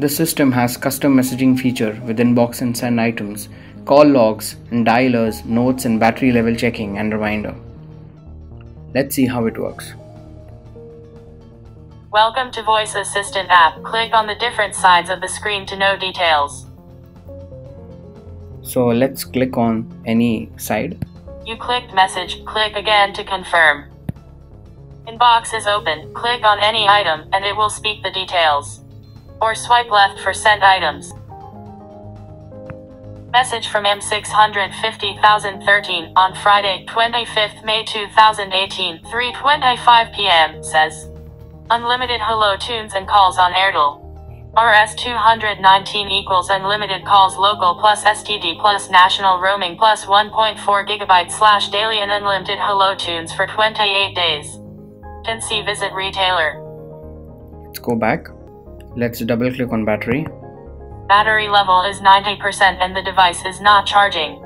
The system has custom messaging feature with inbox and send items, call logs and dialers, notes and battery level checking and reminder. Let's see how it works. Welcome to Voice Assistant app. Click on the different sides of the screen to know details. So let's click on any side. You clicked message, click again to confirm. Inbox is open, click on any item and it will speak the details. Or swipe left for sent items. Message from M650013 on Friday, 25th May 2018, 3:25 p.m. says Unlimited hello tunes and calls on Airtel. RS219 equals unlimited calls local plus STD plus national roaming plus 1.4 gigabytes slash daily and unlimited hello tunes for 28 days. Fancy visit retailer. Let's go back. Let's double click on battery. Battery level is 90% and the device is not charging.